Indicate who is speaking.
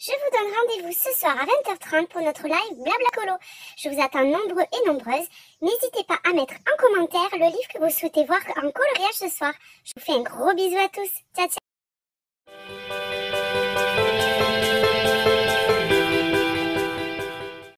Speaker 1: Je vous donne rendez-vous ce soir à 20h30 pour notre live Blabla Colo. Je vous attends nombreux et nombreuses. N'hésitez pas à mettre en commentaire le livre que vous souhaitez voir en coloriage ce soir. Je vous fais un gros bisou à tous. Ciao ciao